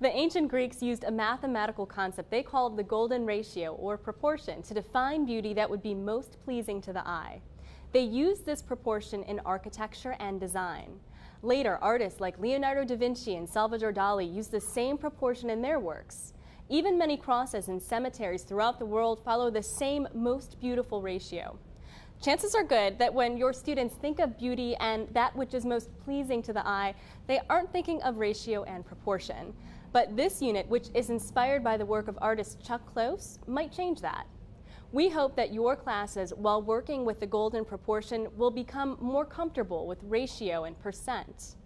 The ancient Greeks used a mathematical concept they called the golden ratio or proportion to define beauty that would be most pleasing to the eye. They used this proportion in architecture and design. Later, artists like Leonardo da Vinci and Salvador Dali used the same proportion in their works. Even many crosses in cemeteries throughout the world follow the same most beautiful ratio. Chances are good that when your students think of beauty and that which is most pleasing to the eye, they aren't thinking of ratio and proportion. But this unit, which is inspired by the work of artist Chuck Close, might change that. We hope that your classes, while working with the golden proportion, will become more comfortable with ratio and percent.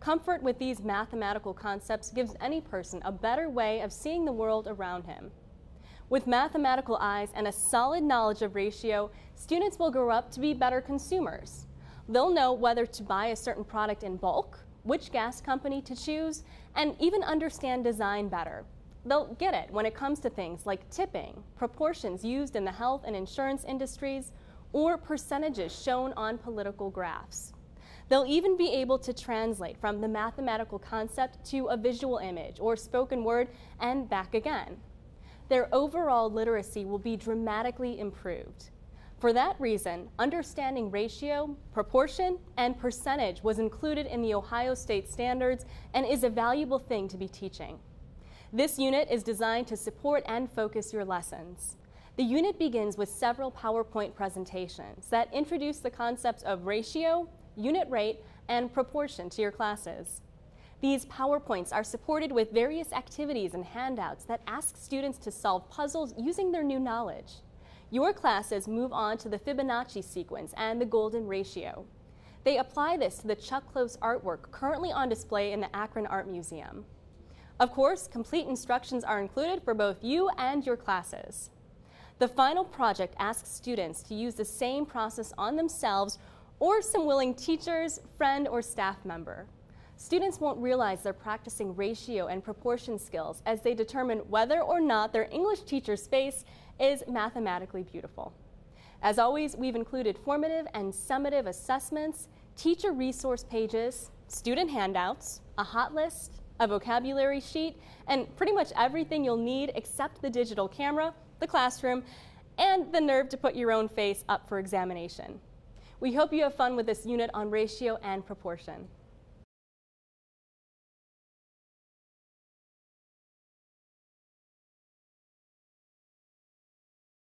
Comfort with these mathematical concepts gives any person a better way of seeing the world around him. With mathematical eyes and a solid knowledge of ratio, students will grow up to be better consumers. They'll know whether to buy a certain product in bulk, which gas company to choose, and even understand design better. They'll get it when it comes to things like tipping, proportions used in the health and insurance industries, or percentages shown on political graphs. They'll even be able to translate from the mathematical concept to a visual image or spoken word and back again. Their overall literacy will be dramatically improved. For that reason, understanding ratio, proportion, and percentage was included in the Ohio State Standards and is a valuable thing to be teaching. This unit is designed to support and focus your lessons. The unit begins with several PowerPoint presentations that introduce the concepts of ratio, unit rate, and proportion to your classes. These PowerPoints are supported with various activities and handouts that ask students to solve puzzles using their new knowledge. Your classes move on to the Fibonacci sequence and the golden ratio. They apply this to the Chuck Close artwork currently on display in the Akron Art Museum. Of course, complete instructions are included for both you and your classes. The final project asks students to use the same process on themselves or some willing teachers, friend, or staff member. Students won't realize they're practicing ratio and proportion skills as they determine whether or not their English teacher's face is mathematically beautiful. As always, we've included formative and summative assessments, teacher resource pages, student handouts, a hot list, a vocabulary sheet, and pretty much everything you'll need except the digital camera, the classroom, and the nerve to put your own face up for examination. We hope you have fun with this unit on ratio and proportion.